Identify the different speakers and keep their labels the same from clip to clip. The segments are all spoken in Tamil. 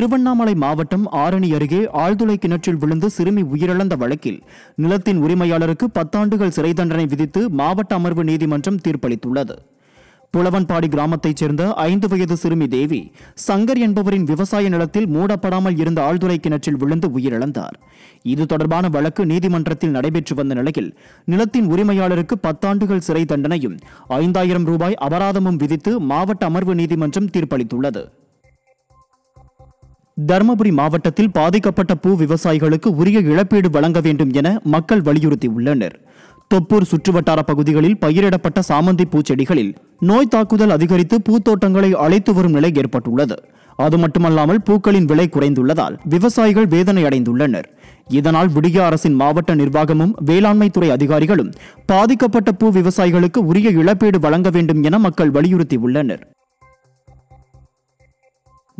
Speaker 1: திருவண்ணாமலை மாவட்டம் ஆரணி அருகே ஆழ்துளை கிணற்றில் விழுந்து சிறுமி உயிரிழந்த வழக்கில் நிலத்தின் உரிமையாளருக்கு பத்தாண்டுகள் சிறை தண்டனை விதித்து மாவட்ட அமர்வு நீதிமன்றம் தீர்ப்பளித்துள்ளது. புலவன்பாடி கிராமத்தைச் சேர்ந்த ஐந்து வயது சிறுமி தேவி சங்கர் என்பவரின் விவசாய நிலத்தில் மூடப்படாமல் இருந்த ஆழ்துளை கிணற்றில் விழுந்து உயிரிழந்தார். இது தொடர்பான வழக்கு நீதிமன்றத்தில் நடைபெற்று வந்த நிலையில் நிலத்தின் உரிமையாளருக்கு பத்தாண்டுகள் சிறை தண்டனையும் ஐந்தாயிரம் ரூபாய் அபராதமும் விதித்து மாவட்ட அமர்வு நீதிமன்றம் தீர்ப்பளித்துள்ளது. தருமபுரி மாவட்டத்தில் பாதிக்கப்பட்ட பூ விவசாயிகளுக்கு உரிய இழப்பீடு வழங்க வேண்டும் என மக்கள் வலியுறுத்தியுள்ளனர். தொப்பூர் சுற்றுவட்டார பகுதிகளில் பயிரிடப்பட்ட சாமந்தி பூச்செடிகளில் நோய் தாக்குதல் அதிகரித்து பூத்தோட்டங்களை அழைத்து வரும் நிலை ஏற்பட்டுள்ளது. அது மட்டுமல்லாமல் பூக்களின் விலை குறைந்துள்ளதால் விவசாயிகள் வேதனை அடைந்துள்ளனர். இதனால் விடிய அரசின் மாவட்ட நிர்வாகமும் வேளாண்மைத்துறை அதிகாரிகளும் பாதிக்கப்பட்ட பூ விவசாயிகளுக்கு உரிய இழப்பீடு வழங்க வேண்டும் என மக்கள் வலியுறுத்தியுள்ளனர்.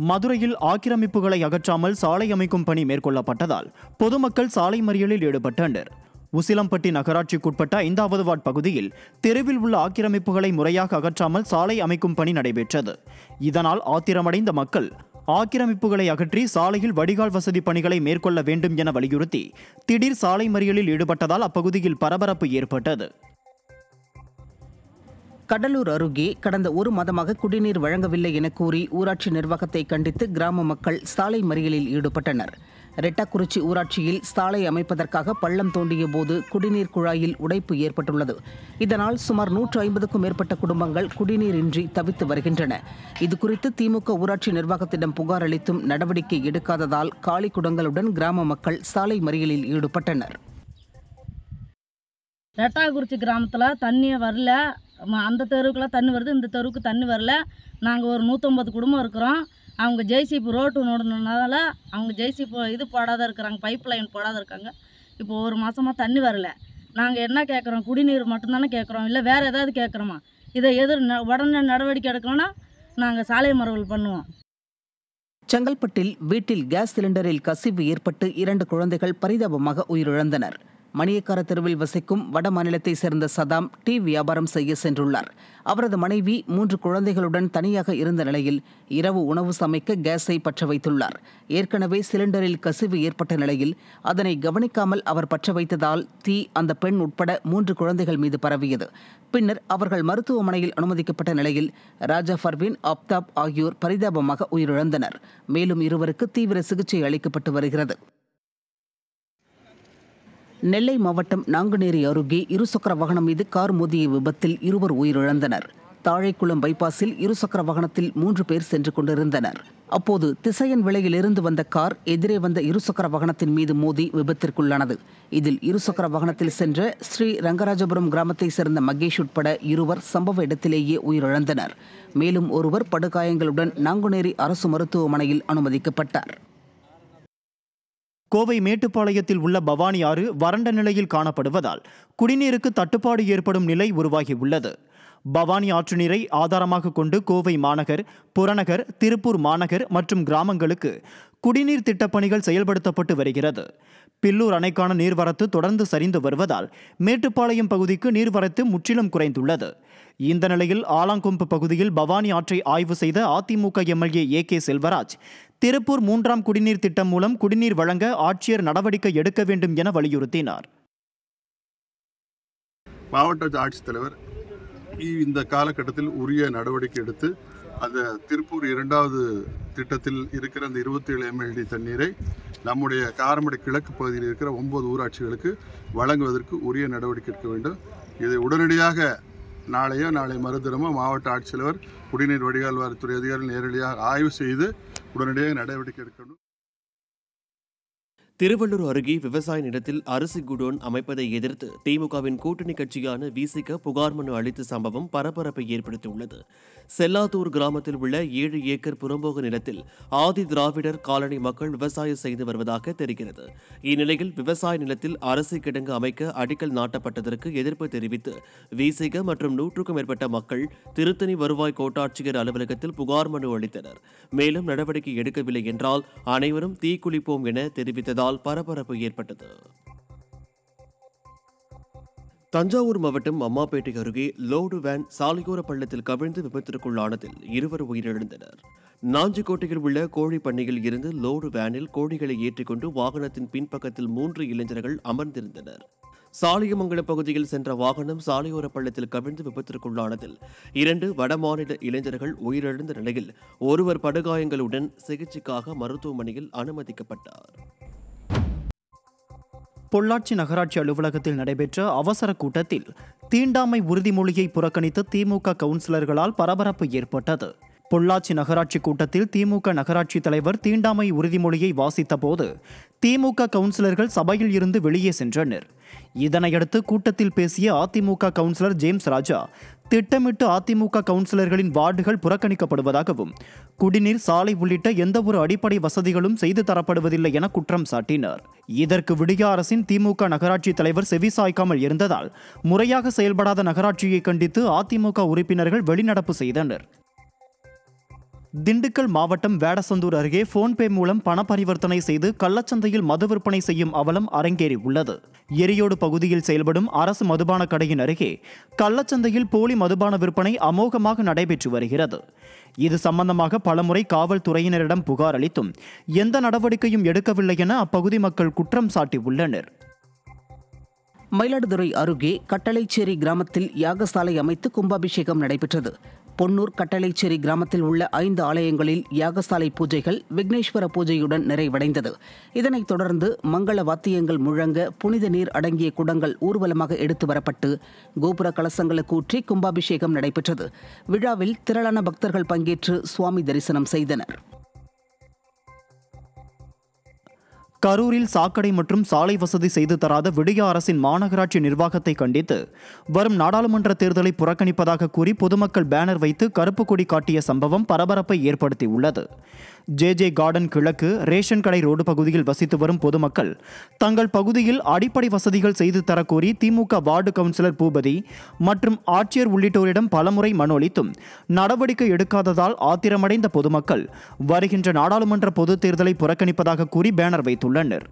Speaker 1: மதுரையில் ஆக்கிரமிப்புகளை அகற்றாமல் சாலை அமைக்கும் பணி மேற்கொள்ளப்பட்டதால் பொதுமக்கள் சாலை மறியலில் ஈடுபட்டனர். உசிலம்பட்டி நகராட்சிக்குட்பட்ட ஐந்தாவது வார்டு பகுதியில் தெருவில் உள்ள ஆக்கிரமிப்புகளை முறையாக அகற்றாமல் சாலை அமைக்கும் பணி நடைபெற்றது. இதனால் ஆத்திரமடைந்த மக்கள் ஆக்கிரமிப்புகளை அகற்றி சாலையில் வடிகால் வசதி பணிகளை மேற்கொள்ள வேண்டும் என வலியுறுத்தி திடீர் சாலை மறியலில் ஈடுபட்டதால் அப்பகுதியில் பரபரப்பு ஏற்பட்டது.
Speaker 2: கடலூர் அருகே கடந்த ஒரு மாதமாக குடிநீர் வழங்கவில்லை என கூறி ஊராட்சி நிர்வாகத்தை கண்டித்து கிராம மக்கள் சாலை மறியலில் ஈடுபட்டனர். ரெட்டாக்குறிச்சி ஊராட்சியில் சாலை அமைப்பதற்காக பள்ளம் தோண்டிய போது குடிநீர் குழாயில் உடைப்பு ஏற்பட்டுள்ளது. இதனால் சுமார் நூற்று ஐம்பதுக்கும் மேற்பட்ட குடும்பங்கள் குடிநீரின்றி தவித்து வருகின்றன. இதுகுறித்து திமுக ஊராட்சி நிர்வாகத்திடம் புகார் அளித்தும் நடவடிக்கை எடுக்காததால் காலி குடங்களுடன் கிராம மக்கள் சாலை மறியலில் ஈடுபட்டனர்.
Speaker 3: ரெட்டாக்குறிச்சி கிராமத்தில் தண்ணியே வரல. ம- அந்த தெருவுக்குலாம் தண்ணி வருது இந்த தெருவுக்கு தண்ணி வரல. நாங்கள் ஒரு நூற்றம்பது குடும்பம் இருக்கிறோம். அவங்க ஜெய்சிபி ரோட்டு நோடுனதுனால அவங்க ஜெய்சிபி இது போடாத இருக்கிறாங்க பைப் லைன் போடாத இருக்காங்க. இப்போ ஒரு மாதமாக தண்ணி வரல. நாங்கள் என்ன கேட்குறோம் குடிநீர் மட்டும்தானே கேட்குறோம் இல்லை வேறு ஏதாவது கேட்குறோமா இதை எதிர் ந- உடனே நடவடிக்கை எடுக்கணும்னா நாங்கள் சாலை மறுவல் பண்ணுவோம்.
Speaker 2: செங்கல்பட்டில் வீட்டில் கேஸ் சிலிண்டரில் கசிவு ஏற்பட்டு இரண்டு குழந்தைகள் பரிதாபமாக உயிரிழந்தனர். மணியக்கார தெருவில் வசிக்கும் வட மாநிலத்தை சேர்ந்த சதாம் டீ வியாபாரம் செய்ய சென்றுள்ளார். அவரது மனைவி மூன்று குழந்தைகளுடன் தனியாக இருந்த நிலையில் இரவு உணவு சமைக்க கேஸை பற்ற வைத்துள்ளார். ஏற்கனவே சிலிண்டரில் கசிவு ஏற்பட்ட நிலையில் அதனை கவனிக்காமல் அவர் பற்ற வைத்ததால் தீ அந்த பெண் உட்பட மூன்று குழந்தைகள் மீது பரவியது. பின்னர் அவர்கள் மருத்துவமனையில் அனுமதிக்கப்பட்ட நிலையில் ராஜா ஃபர்வின் அப்தாப் ஆகியோர் பரிதாபமாக உயிரிழந்தனர். மேலும் இருவருக்கு தீவிர சிகிச்சை அளிக்கப்பட்டு வருகிறது. நெல்லை மாவட்டம் நாங்குநேரி அருகே இருசக்கர வாகனம் மீது கார் மோதிய விபத்தில் இருவர் உயிரிழந்தனர். தாழைக்குளம் பைபாஸில் இருசக்கர வாகனத்தில் மூன்று பேர் சென்று கொண்டிருந்தனர். அப்போது திசையன் விலையில் இருந்து வந்த கார் எதிரே வந்த இருசக்கர வாகனத்தின் மீது மோதி விபத்திற்குள்ளானது. இதில் இருசக்கர வாகனத்தில் சென்ற ஸ்ரீ ரங்கராஜபுரம் கிராமத்தை சேர்ந்த மகேஷ் உட்பட இருவர் சம்பவ இடத்திலேயே உயிரிழந்தனர். மேலும் ஒருவர் படுகாயங்களுடன் நாங்குநேரி அரசு மருத்துவமனையில் அனுமதிக்கப்பட்டார்.
Speaker 1: கோவை மேட்டுப்பாளையத்தில் உள்ள பவானி ஆறு வறண்ட நிலையில் காணப்படுவதால் குடிநீருக்கு தட்டுப்பாடு ஏற்படும் நிலை உருவாகியுள்ளது. பவானி ஆற்று நீரை ஆதாரமாக கொண்டு கோவை மாநகர் புறநகர் திருப்பூர் மாநகர் மற்றும் கிராமங்களுக்கு குடிநீர் திட்டப்பணிகள் செயல்படுத்தப்பட்டு வருகிறது. பில்லூர் அணைக்கான நீர்வரத்து தொடர்ந்து சரிந்து வருவதால் மேட்டுப்பாளையம் பகுதிக்கு நீர்வரத்து முற்றிலும் குறைந்துள்ளது. இந்த நிலையில் ஆலாங்கொம்பு பகுதியில் பவானி ஆற்றை ஆய்வு செய்த AIADMK MLA A K Selvaraj Tiruppur மூன்றாம் குடிநீர் திட்டம் மூலம் குடிநீர் வழங்க ஆட்சியர் நடவடிக்கை எடுக்க வேண்டும் என வலியுறுத்தினார்.
Speaker 4: மாவட்ட ஆட்சித்தலைவர் இந்த காலகட்டத்தில் உரிய நடவடிக்கை எடுத்து அந்த திருப்பூர் இரண்டாவது திட்டத்தில் இருக்கிற அந்த இருபத்தேழு எம்எல்டி தண்ணீரை நம்முடைய காரமடை கிழக்கு பகுதியில் இருக்கிற ஒன்பது ஊராட்சிகளுக்கு வழங்குவதற்கு உரிய நடவடிக்கை எடுக்க வேண்டும். இதை உடனடியாக நாளையோ நாளை மறுதினமோ மாவட்ட ஆட்சித்தலைவர் குடிநீர் வடிகால் வாரத்துறை அதிகாரிகள் நேரடியாக ஆய்வு செய்து உடனடியாக நடவடிக்கை எடுக்கணும்.
Speaker 5: திருவள்ளூர் அருகே விவசாய நிலத்தில் அரிசி குடோன் அமைப்பதை எதிர்த்து திமுகவின் கூட்டணி கட்சியான விசிக புகார் மனு அளித்த சம்பவம் பரபரப்பை ஏற்படுத்தியுள்ளது. செல்லாத்தூர் கிராமத்தில் உள்ள ஏழு ஏக்கர் புறம்போக நிலத்தில் ஆதி திராவிடர் காலனி மக்கள் விவசாயம் செய்து வருவதாக தெரிகிறது. இந்நிலையில் விவசாய நிலத்தில் அரசு கிடங்கு அமைக்க அடிக்கல் நாட்டப்பட்டதற்கு எதிர்ப்பு தெரிவித்து விசிக மற்றும் நூற்றுக்கும் மேற்பட்ட மக்கள் திருத்தணி வருவாய் கோட்டாட்சியர் அலுவலகத்தில் புகார் மனு அளித்தனர். மேலும் நடவடிக்கை எடுக்கவில்லை என்றால் அனைவரும் தீக்குளிப்போம் என தெரிவித்ததால் பரபரப்பு ஏற்பட்டது. தஞ்சாவூர் மாவட்டம் அம்மாப்பேட்டை அருகே லோடு வேன் சாலையோர பள்ளத்தில் கவிழ்ந்து விபத்திற்குள்ளானதில் இருவர் உயிரிழந்தனர். நாஞ்சிக்கோட்டையில் உள்ள கோழி பண்ணையில் இருந்து லோடு வேனில் கோழிகளை ஏற்றிக்கொண்டு வாகனத்தின் பின்பக்கத்தில் மூன்று இளைஞர்கள் அமர்ந்திருந்தனர். சாலியமங்கலம் பகுதியில் சென்ற வாகனம் சாலையோர பள்ளத்தில் கவிழ்ந்து விபத்திற்குள்ளானதில் இரண்டு வடமாநில இளைஞர்கள் உயிரிழந்த நிலையில் ஒருவர் படுகாயங்களுடன் சிகிச்சைக்காக மருத்துவமனையில் அனுமதிக்கப்பட்டார்.
Speaker 1: பொள்ளாச்சி நகராட்சி அலுவலகத்தில் நடைபெற்ற அவசர கூட்டத்தில் தீண்டாமை உறுதிமொழியை புறக்கணித்த திமுக கவுன்சிலர்களால் பரபரப்பு ஏற்பட்டது. பொள்ளாச்சி நகராட்சி கூட்டத்தில் திமுக நகராட்சி தலைவர் தீண்டாமை உறுதிமொழியை வாசித்தபோது திமுக கவுன்சிலர்கள் சபையில் இருந்து வெளியே சென்றனர். இதனையடுத்து கூட்டத்தில் பேசிய அதிமுக கவுன்சிலர் ஜேம்ஸ் ராஜா திட்டமிட்டு அதிமுக கவுன்சிலர்களின் வார்டுகள் புறக்கணிக்கப்படுவதாகவும் குடிநீர் சாலை உள்ளிட்ட எந்தவொரு அடிப்படை வசதிகளும் செய்து தரப்படுவதில்லை என குற்றம் சாட்டினார். இதற்கு விடிய அரசின் திமுக நகராட்சி தலைவர் செவிசாய்க்காமல் இருந்ததால் முறையாக செயல்படாத நகராட்சியை கண்டித்து அதிமுக உறுப்பினர்கள் வெளிநடப்பு செய்தனர். திண்டுக்கல் மாவட்டம் வேடசந்தூர் அருகே போன்பே மூலம் பண பரிவர்த்தனை செய்து கள்ளச்சந்தையில் மது விற்பனை செய்யும் அவலம் அரங்கேறி உள்ளது. எரியோடு பகுதியில் செயல்படும் அரசு மதுபான கடையின் அருகே கள்ளச்சந்தையில் போலி மதுபான விற்பனை அமோகமாக நடைபெற்று வருகிறது. இது சம்பந்தமாக பலமுறை காவல்துறையினரிடம் புகார் அளித்தும் எந்த நடவடிக்கையும் எடுக்கவில்லை என அப்பகுதி மக்கள் குற்றம் சாட்டியுள்ளனர்.
Speaker 2: மயிலாடுதுறை அருகே கட்டளைச்சேரி கிராமத்தில் யாகசாலை அமைத்து கும்பாபிஷேகம் நடைபெற்றது. பொன்னூர் கட்டளைச்சேரி கிராமத்தில் உள்ள ஐந்து ஆலயங்களில் யாகசாலை பூஜைகள் விக்னேஸ்வர பூஜையுடன் நிறைவடைந்தது. இதனைத் தொடர்ந்து மங்கள வாத்தியங்கள் முழங்க புனித நீர் அடங்கிய குடங்கள் ஊர்வலமாக எடுத்து வரப்பட்டு கோபுர கலசங்களுக்கு ஊற்றி கும்பாபிஷேகம் நடைபெற்றது. விழாவில் திரளான பக்தர்கள் பங்கேற்று சுவாமி தரிசனம் செய்தனர்.
Speaker 1: கரூரில் சாக்கடை மற்றும் சாலை வசதி செய்து தராத விடிய அரசின் மாநகராட்சி நிர்வாகத்தை கண்டித்து வரும் நாடாளுமன்ற தேர்தலை புறக்கணிப்பதாக கூறி பொதுமக்கள் பேனர் வைத்து கருப்பு கொடி காட்டிய சம்பவம் பரபரப்பை ஏற்படுத்தியுள்ளது. ஜே ஜே கார்டன் கிழக்கு ரேஷன் கடை ரோடு பகுதியில் வசித்து வரும் பொதுமக்கள் தங்கள் பகுதியில் அடிப்படை வசதிகள் செய்து தரக்கோரி திமுக வார்டு கவுன்சிலர் பூபதி மற்றும் ஆட்சியர் உள்ளிட்டோரிடம் பலமுறை மனு அளித்தும் நடவடிக்கை எடுக்காததால் ஆத்திரமடைந்த பொதுமக்கள் வருகின்ற நாடாளுமன்ற பொதுத் தேர்தலை புறக்கணிப்பதாக கூறி பேனர் வைத்துள்ளனர்.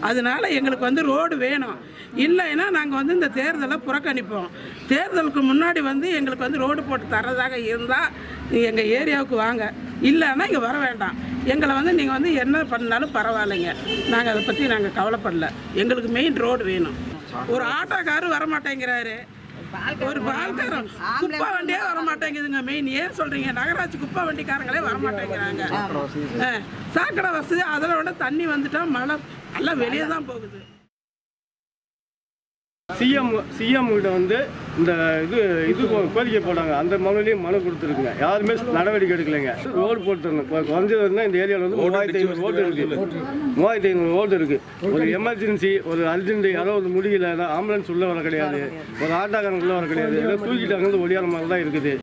Speaker 6: அதனால் எங்களுக்கு வந்து ரோடு வேணும். இல்லைன்னா நாங்கள் வந்து இந்த தேர்தலை புறக்கணிப்போம். தேர்தலுக்கு முன்னாடி வந்து எங்களுக்கு வந்து ரோடு போட்டு தர்றதாக இருந்தால் எங்கள் ஏரியாவுக்கு வாங்க. இல்லைன்னா இங்கே வர வேண்டாம். எங்களை வந்து நீங்கள் வந்து என்ன பண்ணாலும் பரவாயில்லைங்க. நாங்கள் அதை பற்றி நாங்கள் கவலைப்படல. எங்களுக்கு மெயின் ரோடு வேணும். ஒரு ஆட்டோக்காரர் வர மாட்டேங்கிறாரு ஒரு பால்காரன் குப்பை வண்டியே வர மாட்டேங்குதுங்க மெயின் ஏன் சொல்றீங்க? நகராட்சி குப்பை வண்டிக்காரங்களே வர மாட்டேங்கிறாங்க சாக்கடை வசதி அதில் விட தண்ணி வந்துட்டா மழை எல்லாம் வெளியே தான் போகுது.
Speaker 7: சிஎம் சிஎம் கிட்ட வந்து இந்த இது இது கோரிக்கை போட்டாங்க. அந்த மனுலையும் மனு கொடுத்துருக்குங்க. யாருமே நடவடிக்கை எடுக்கலைங்க. ரோடு போட்டு தரணும் இப்போ குறைஞ்சது வந்து இந்த ஏரியாவில் வந்து மூவாயிரத்தி ஐநூறு ரோடு இருக்கு. மூவாயிரத்தி ஐநூறு ரோடு இருக்கு. ஒரு எமர்ஜென்சி ஒரு அர்ஜென்ட் யாரோ ஒரு முடியல ஆம்புலன்ஸ் உள்ள வர கிடையாது. ஒரு ஆட்டோக்காரன் உள்ள வர கிடையாது. ஏதோ தூக்கிட்டு அங்கே ஒடியார மாதிரி தான் இருக்குது.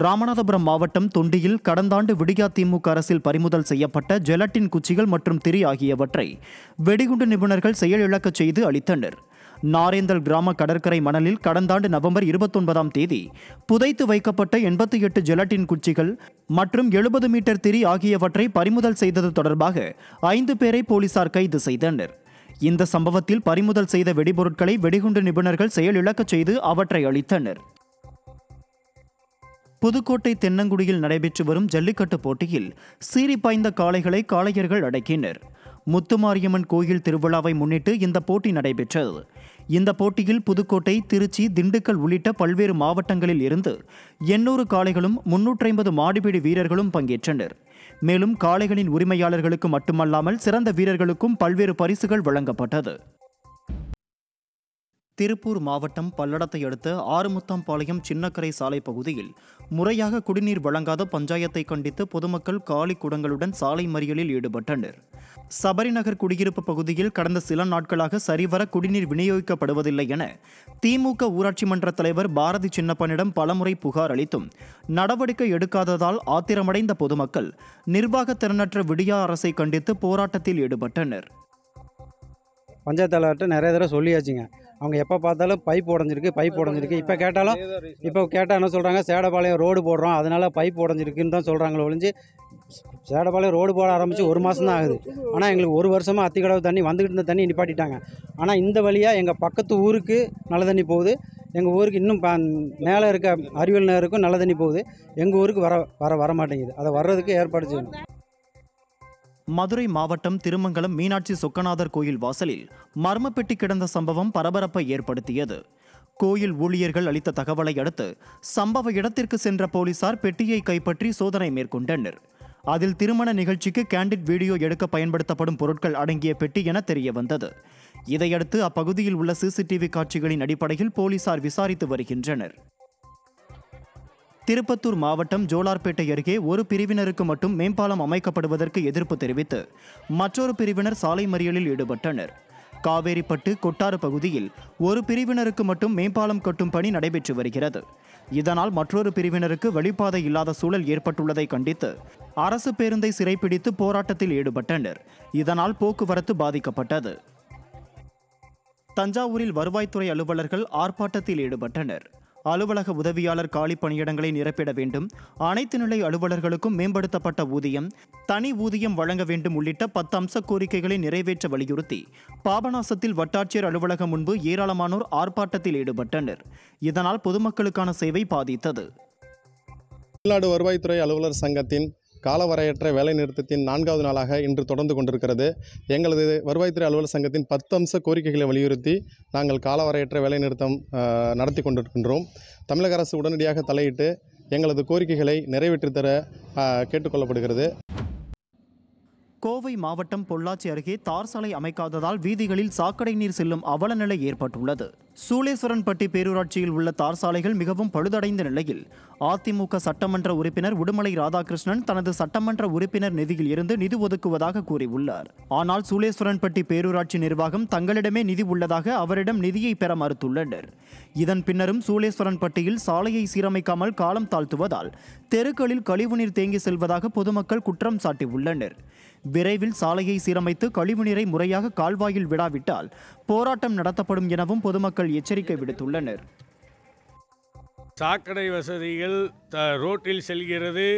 Speaker 1: ராமநாதபுரம் மாவட்டம் தொண்டியில் கடந்த ஆண்டு விடியா திமுக அரசில் பறிமுதல் செய்யப்பட்ட ஜெலட்டின் குச்சிகள் மற்றும் திரி ஆகியவற்றை வெடிகுண்டு நிபுணர்கள் செயலிழக்கச் செய்து அளித்தனர். நாரேந்தல் கிராம கடற்கரை மணலில் கடந்த ஆண்டு நவம்பர் இருபத்தொன்பதாம் தேதி புதைத்து வைக்கப்பட்ட எண்பத்தி எட்டு ஜெலட்டின் குச்சிகள் மற்றும் எழுபது மீட்டர் திரி ஆகியவற்றை பறிமுதல் செய்தது தொடர்பாக ஐந்து பேரை போலீசார் கைது செய்தனர். இந்த சம்பவத்தில் பறிமுதல் செய்த வெடிபொருட்களை வெடிகுண்டு நிபுணர்கள் செயலிழக்கச் செய்து அவற்றை அளித்தனர். புதுக்கோட்டை தென்னங்குடியில் நடைபெற்று வரும் ஜல்லிக்கட்டு போட்டியில் சீறி பாய்ந்த காளைகளை காளையர்கள் அடக்கினர். முத்துமாரியம்மன் கோயில் திருவிழாவை முன்னிட்டு இந்த போட்டி நடைபெற்றது. இந்த போட்டியில் புதுக்கோட்டை திருச்சி திண்டுக்கல் உள்ளிட்ட பல்வேறு மாவட்டங்களில் இருந்து எண்ணூறு காளைகளும் முன்னூற்றி ஐம்பது மாடுபிடி வீரர்களும் பங்கேற்றனர். மேலும் காளைகளின் உரிமையாளர்களுக்கு மட்டுமல்லாமல் சிறந்த வீரர்களுக்கும் பல்வேறு பரிசுகள் வழங்கப்பட்டது. திருப்பூர் மாவட்டம் பல்லடத்தை அடுத்த ஆறுமுத்தாம்பாளையம் சின்னக்கரை சாலை பகுதியில் முறையாக குடிநீர் வழங்காத பஞ்சாயத்தை கண்டித்து பொதுமக்கள் காலி குடங்களுடன் சாலை மறியலில் ஈடுபட்டனர். சபரிநகர் குடியிருப்பு பகுதியில் கடந்த சில நாட்களாக சரிவர குடிநீர் விநியோகிக்கப்படுவதில்லை என திமுக ஊராட்சி மன்ற தலைவர் பாரதி சின்னப்பனிடம் பலமுறை புகார் அளித்தும் நடவடிக்கை எடுக்காததால் ஆத்திரமடைந்த பொதுமக்கள் நிர்வாக திறனற்ற விடியா அரசை கண்டித்து போராட்டத்தில் ஈடுபட்டனர்.
Speaker 8: பஞ்சாயத்து தலைவர்கிட்ட நிறைய தடவை சொல்லியாச்சுங்க. அவங்க எப்போ பார்த்தாலும் பைப் உடஞ்சிருக்கு பைப் உடஞ்சிருக்கு. இப்போ கேட்டாலும் இப்போ கேட்டால் என்ன சொல்கிறாங்க சேடபாளையம் ரோடு போடுறோம். அதனால பைப் உடஞ்சிருக்குன்னு தான் சொல்கிறாங்களே ஒழிஞ்சு சேடபாளையம் ரோடு போட ஆரம்பித்து ஒரு மாதம் தான் ஆகுது. ஆனால் எங்களுக்கு ஒரு வருஷமாக அத்திக்கடவு தண்ணி வந்துக்கிட்டு இருந்த தண்ணி நிப்பாட்டிட்டாங்க. ஆனால் இந்த வழியாக எங்கள் பக்கத்து ஊருக்கு நல்ல தண்ணி போகுது. எங்கள் ஊருக்கு இன்னும் மேலே இருக்க அறிவியல் நகருக்கும் நல்ல தண்ணி போகுது. எங்கள் ஊருக்கு வர வர வர மாட்டேங்குது. அதை வர்றதுக்கு ஏற்பாடு செய்யணும்.
Speaker 1: மதுரை மாவட்டம் திருமங்கலம் மீனாட்சி சொக்கநாதர் கோயில் வாசலில் மர்மப்பெட்டி கிடந்த சம்பவம் பரபரப்பை ஏற்படுத்தியது. கோயில் ஊழியர்கள் அளித்த தகவலை அடுத்து சம்பவ இடத்திற்கு சென்ற போலீசார் பெட்டியை கைப்பற்றி சோதனை மேற்கொண்டனர். அதில் திருமண நிகழ்ச்சிக்கு கேண்டிட் வீடியோ எடுக்க பயன்படுத்தப்படும் பொருட்கள் அடங்கிய பெட்டி என தெரிய வந்தது இதையடுத்து அப்பகுதியில் உள்ள சிசிடிவி காட்சிகளின் அடிப்படையில் போலீசார் விசாரித்து வருகின்றனர். திருப்பத்தூர் மாவட்டம் ஜோலார்பேட்டை அருகே ஒரு பிரிவினருக்கு மட்டும் மேம்பாலம் அமைக்கப்படுவதற்கு எதிர்ப்பு தெரிவித்து மற்றொரு பிரிவினர் சாலை மறியலில் ஈடுபட்டனர். காவேரிப்பட்டு கொட்டாறு பகுதியில் ஒரு பிரிவினருக்கு மட்டும் மேம்பாலம் கட்டும் பணி நடைபெற்று வருகிறது. இதனால் மற்றொரு பிரிவினருக்கு வழிபாதை இல்லாத சூழல் ஏற்பட்டுள்ளதை கண்டித்து அரசு பேருந்தை சிறைப்பிடித்து போராட்டத்தில் ஈடுபட்டனர். இதனால் போக்குவரத்து பாதிக்கப்பட்டது. தஞ்சாவூரில் வருவாய்த்துறை அலுவலர்கள் ஆர்ப்பாட்டத்தில் ஈடுபட்டனர். அலுவலக உதவியாளர் காலி பணியிடங்களை நிரப்பிட வேண்டும். அனைத்து நிலை அலுவலர்களுக்கும் மேம்படுத்தப்பட்ட ஊதியம் தனி ஊதியம் வழங்க வேண்டும் உள்ளிட்ட பத்து அம்ச கோரிக்கைகளை நிறைவேற்ற வலியுறுத்தி பாபநாசத்தில் வட்டாட்சியர் அலுவலகம் முன்பு ஏராளமானோர் ஆர்ப்பாட்டத்தில் ஈடுபட்டனர். இதனால் பொதுமக்களுக்கான சேவை பாதித்தது.
Speaker 9: தமிழ்நாடு வருவாய்த்துறை அலுவலர் சங்கத்தின் காலவரையற்ற வேலைநிறுத்தத்தின் நான்காவது நாளாக இன்று தொடர்ந்து கொண்டிருக்கிறது. எங்களது வருவாய்த்துறை அலுவலர் சங்கத்தின் பத்து அம்ச கோரிக்கைகளை வலியுறுத்தி நாங்கள் காலவரையற்ற வேலைநிறுத்தம் நிறுத்தம் நடத்தி கொண்டிருக்கின்றோம். தமிழக அரசு உடனடியாக தலையிட்டு எங்களது கோரிக்கைகளை நிறைவேற்றித்தர கேட்டுக்கொள்ளப்படுகிறது.
Speaker 1: கோவை மாவட்டம் பொள்ளாச்சி அருகே தார் சாலை அமைக்காததால் வீதிகளில் சாக்கடை நீர் செல்லும் அவலநிலை ஏற்பட்டுள்ளது. சூளேஸ்வரன்பட்டி பேரூராட்சியில் உள்ள தார் சாலைகள் மிகவும் பழுதடைந்த நிலையில் அதிமுக சட்டமன்ற உறுப்பினர் உடுமலை ராதாகிருஷ்ணன் தனது சட்டமன்ற உறுப்பினர் நிதியில் இருந்து நிதி ஒதுக்குவதாக கூறியுள்ளார். ஆனால் சூளேஸ்வரன்பட்டி பேரூராட்சி நிர்வாகம் தங்களிடமே நிதி உள்ளதாக அவரிடம் நிதியை பெற மறுத்துள்ளனர். இதன் பின்னரும் சூளேஸ்வரன்பட்டியில் சாலையை சீரமைக்காமல் காலம் தாழ்த்துவதால் தெருக்களில் கழிவுநீர் தேங்கி செல்வதாக பொதுமக்கள் குற்றம் சாட்டியுள்ளனர். விரைவில் சாலையை சீரமைத்து கழிவுநீரை முறையாக கால்வாயில் விடாவிட்டால் போராட்டம் நடத்தப்படும் எனவும் பொதுமக்கள் எச்சரிக்கை விடுத்துள்ளனர்.
Speaker 10: சாக்கடை வசதிகள் த ரோட்டில் செல்கிறது.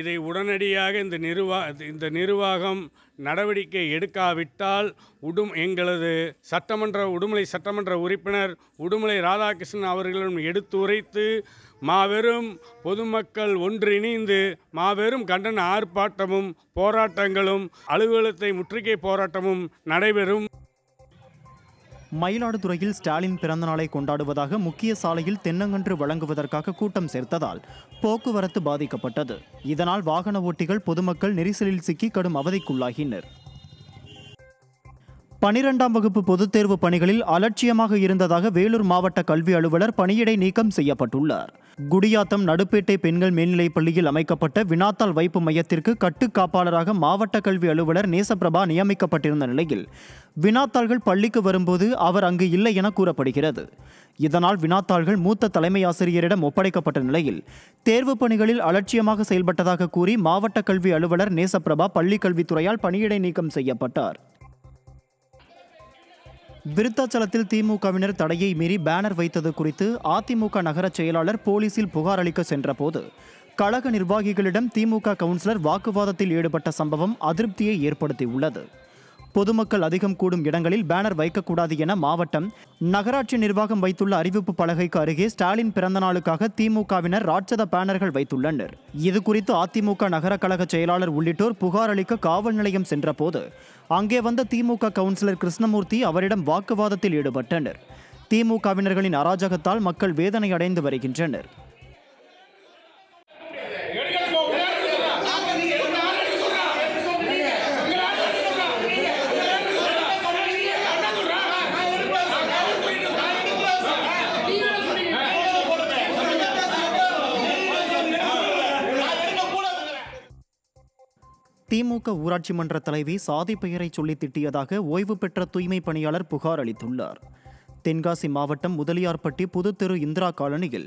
Speaker 10: இதை உடனடியாக இந்த நிர்வா இந்த நிர்வாகம் நடவடிக்கை எடுக்காவிட்டால் உடும் எங்களது சட்டமன்ற உடுமலை சட்டமன்ற உறுப்பினர் உடுமலை ராதாகிருஷ்ணன் அவர்களிடம் எடுத்துரைத்து மாபெரும் பொதுமக்கள் ஒன்றிணைந்து மாபெரும் கண்டன ஆர்ப்பாட்டமும் போராட்டங்களும் அலுவலகத்தை முற்றுகை போராட்டமும் நடைபெறும்.
Speaker 1: மயிலாடுதுறையில் ஸ்டாலின் பிறந்தநாளை கொண்டாடுவதாக முக்கிய சாலையில் தென்னங்கன்று வழங்குவதற்காக கூட்டம் சேர்த்ததால் போக்குவரத்து பாதிக்கப்பட்டது. இதனால் வாகன ஓட்டிகள் பொதுமக்கள் நெரிசலில் சிக்கி கடும் அவதிக்குள்ளாகினர். பனிரெண்டாம் வகுப்பு பொதுத் தேர்வு பணிகளில் அலட்சியமாக இருந்ததாக வேலூர் மாவட்ட கல்வி அலுவலர் பணியிடை நீக்கம் செய்யப்பட்டுள்ளார். குடியாத்தம் நடுப்பேட்டை பெண்கள் மேல்நிலைப் பள்ளியில் அமைக்கப்பட்ட வினாத்தாள் வைப்பு மையத்திற்கு கட்டுக்காப்பாளராக மாவட்ட கல்வி அலுவலர் நேசப்பிரபா நியமிக்கப்பட்டிருந்த நிலையில் வினாத்தாள்கள் பள்ளிக்கு வரும்போது அவர் அங்கு இல்லை என கூறப்படுகிறது. இதனால் வினாத்தாள்கள் மூத்த தலைமை ஆசிரியரிடம் ஒப்படைக்கப்பட்ட நிலையில் தேர்வு பணிகளில் அலட்சியமாக செயல்பட்டதாக கூறி மாவட்ட கல்வி அலுவலர் நேசப்பிரபா பள்ளிக்கல்வித்துறையால் பணியிடை நீக்கம் செய்யப்பட்டார். விருத்தாச்சலத்தில் திமுகவினர் தடையை மீறி பேனர் வைத்தது குறித்து அதிமுக நகர செயலாளர் போலீசில் புகார் அளிக்க சென்றபோது கழக நிர்வாகிகளிடம் திமுக கவுன்சிலர் வாக்குவாதத்தில் ஈடுபட்ட சம்பவம் அதிருப்தியை ஏற்படுத்தியுள்ளது. பொதுமக்கள் அதிகம் கூடும் இடங்களில் பேனர் வைக்கக்கூடாது என மாவட்டம் நகராட்சி நிர்வாகம் வைத்துள்ள அறிவிப்பு பலகைக்கு அருகே ஸ்டாலின் பிறந்தநாளுக்காக திமுகவினர் ராட்சத பேனர்கள் வைத்துள்ளனர். இது குறித்து அதிமுக நகர கழக செயலாளர் உள்ளிட்டோர் புகார் அளிக்க காவல் நிலையம் சென்றபோது அங்கே வந்த திமுக கவுன்சிலர் கிருஷ்ணமூர்த்தி அவரிடம் வாக்குவாதத்தில் ஈடுபட்டனர். திமுகவினர்களின் அராஜகத்தால் மக்கள் வேதனை அடைந்து வருகின்றனர். திமுக ஊராட்சி மன்ற தலைவி சாதி பெயரை சொல்லி திட்டியதாக ஓய்வு பெற்ற தூய்மை பணியாளர் புகார் அளித்துள்ளார். தென்காசி மாவட்டம் முதலியார்பட்டி புதுத்தெரு இந்திரா காலனியில்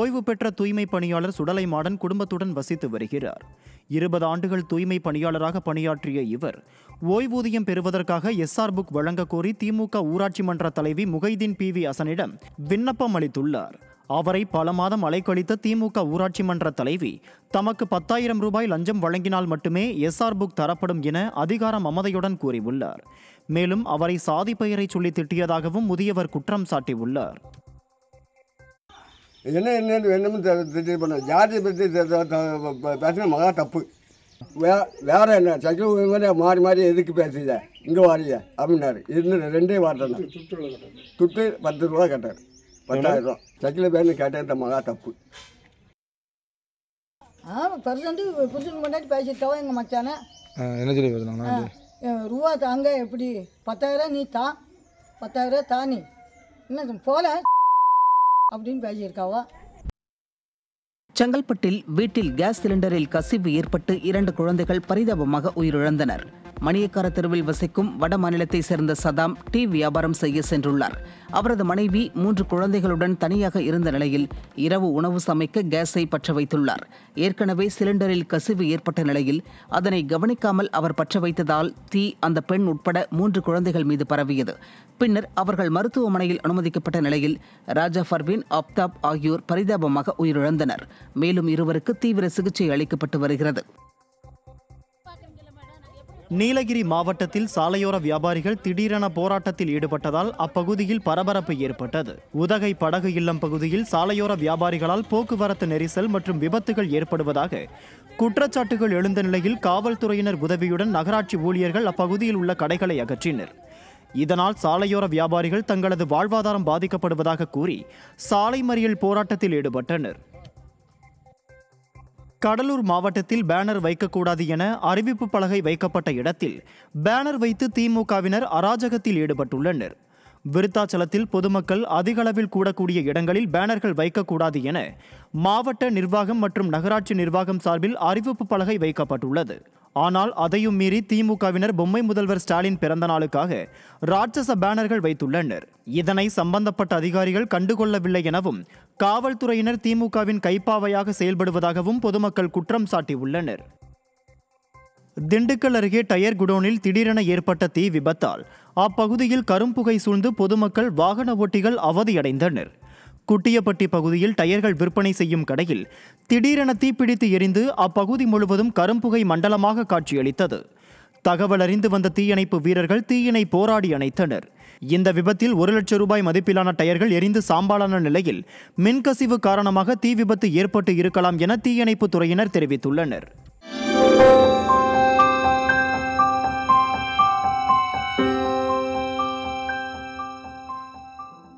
Speaker 1: ஓய்வு பெற்ற தூய்மை பணியாளர் சுடலை மாடன் குடும்பத்துடன் வசித்து வருகிறார். இருபது ஆண்டுகள் தூய்மை பணியாளராக பணியாற்றிய இவர் ஓய்வூதியம் பெறுவதற்காக எஸ்ஆர் புக் வழங்க கோரி திமுக ஊராட்சி மன்ற தலைவி முகைதீன் பி வி அசனிடம் விண்ணப்பம் அளித்துள்ளார். அவரை பல மாதம் அலைக்கழித்த திமுக ஊராட்சி மன்ற தலைவி தமக்கு பத்தாயிரம் ரூபாய் லஞ்சம் வழங்கினால் மட்டுமே எஸ்ஆர் புக் தரப்படும் என அதிகார மமதையுடன் கூறியுள்ளார். மேலும் அவரை சாதி பெயரை சொல்லி திட்டியதாகவும் முதியவர் குற்றம் சாட்டியுள்ளார்.
Speaker 11: என்ன என்ன என்னமோ பண்ண பற்றி பேசினா மகா தப்பு. வே வேற என்ன சைக்கிள் மாதிரி மாறி மாறி எதுக்கு பேசுத இங்கே வாரிய அப்படின்னாரு. இருந்து ரெண்டே வார்த்தை தான் துட்டு பத்து ரூபா கேட்டார் பத்தாயிரம். ரூபா சைக்கிள் பேர்னு கேட்டது மகா தப்பு.
Speaker 12: ஆ பர்சன்ட்டு புருஷன் முன்னாடி பேசிட்டோம் எங்கள் மச்சானே.
Speaker 13: என்ன சொல்லி பேசுனாங்க
Speaker 12: ஆ, ரூபா தாங்க எப்படி? பத்தாயிரம் நீ தா. பத்தாயிரம் தா நீ. என்ன போல? அப்படின்னு பேசியிருக்காவா.
Speaker 2: செங்கல்பட்டில் வீட்டில் கேஸ் சிலிண்டரில் கசிவு ஏற்பட்டு இரண்டு குழந்தைகள் பரிதாபமாக உயிரிழந்தனர். மணியக்கார தெருவில் வசிக்கும் வட மாநிலத்தை சேர்ந்த சதாம் டீ வியாபாரம் செய்ய சென்றுள்ளார். அவரது மனைவி மூன்று குழந்தைகளுடன் தனியாக இருந்த நிலையில் இரவு உணவு சமைக்க கேஸை பற்ற வைத்துள்ளார். ஏற்கனவே சிலிண்டரில் கசிவு ஏற்பட்ட நிலையில் அதனை கவனிக்காமல் அவர் பற்ற வைத்ததால் தீ அந்த பெண் உட்பட மூன்று குழந்தைகள் மீது பரவியது. பின்னர் அவர்கள் மருத்துவமனையில் அனுமதிக்கப்பட்ட நிலையில் ராஜா ஃபர்வின் அப்தாப் ஆகியோர் பரிதாபமாக உயிரிழந்தனர். மேலும் இருவருக்கு தீவிர சிகிச்சை அளிக்கப்பட்டு வருகிறது.
Speaker 1: நீலகிரி மாவட்டத்தில் சாலையோர வியாபாரிகள் திடீரென போராட்டத்தில் ஈடுபட்டதால் அப்பகுதியில் பரபரப்பு ஏற்பட்டது. உதகை படகு இல்லம் பகுதியில் சாலையோர வியாபாரிகளால் போக்குவரத்து நெரிசல் மற்றும் விபத்துகள் ஏற்படுவதாக குற்றச்சாட்டுகள் எழுந்த நிலையில் காவல்துறையினர் உதவியுடன் நகராட்சி ஊழியர்கள் அப்பகுதியில் உள்ள கடைகளை அகற்றினர். இதனால் சாலையோர வியாபாரிகள் தங்களது வாழ்வாதாரம் பாதிக்கப்படுவதாக கூறி சாலை மறியல் போராட்டத்தில் ஈடுபட்டனர். கடலூர் மாவட்டத்தில் பேனர் வைக்கக்கூடாது என அறிவிப்பு பலகை வைக்கப்பட்ட இடத்தில் பேனர் வைத்து திமுகவினர் அராஜகத்தில் ஈடுபட்டுள்ளனர். விருத்தாச்சலத்தில் பொதுமக்கள் அதிகளவில் கூடக்கூடிய இடங்களில் பேனர்கள் வைக்கக்கூடாது என மாவட்ட நிர்வாகம் மற்றும் நகராட்சி நிர்வாகம் சார்பில் அறிவிப்பு பலகை வைக்கப்பட்டுள்ளது. ஆனால் அதையும் மீறி திமுகவினர் பொம்மை முதல்வர் ஸ்டாலின் பிறந்த நாளுக்காக ராட்சச பேனர்கள் வைத்துள்ளனர். இதனை சம்பந்தப்பட்ட அதிகாரிகள் கண்டுகொள்ளவில்லை எனவும் காவல்துறையினர் திமுகவின் கைப்பாவையாக செயல்படுவதாகவும் பொதுமக்கள் குற்றம் சாட்டியுள்ளனர். திண்டுக்கல் அருகே டயர் குடோனில் திடீரென ஏற்பட்ட தீ விபத்தால் அப்பகுதியில் கரும்புகை சூழ்ந்து பொதுமக்கள் வாகன ஓட்டிகள் அவதியடைந்தனர். குட்டியப்பட்டி பகுதியில் டயர்கள் விற்பனை செய்யும் கடையில் திடீரென தீப்பிடித்து எரிந்து அப்பகுதி முழுவதும் கரும்புகை மண்டலமாக காட்சியளித்தது. தகவல் அறிந்து வந்த தீயணைப்பு வீரர்கள் தீயினை போராடி அணைத்தனர். இந்த விபத்தில் ஒரு லட்சம் ரூபாய் மதிப்பிலான டயர்கள் எரிந்து சாம்பலான நிலையில் மின்கசிவு காரணமாக தீ விபத்து ஏற்பட்டு இருக்கலாம் என தீயணைப்பு துறையினர் தெரிவித்துள்ளனர்.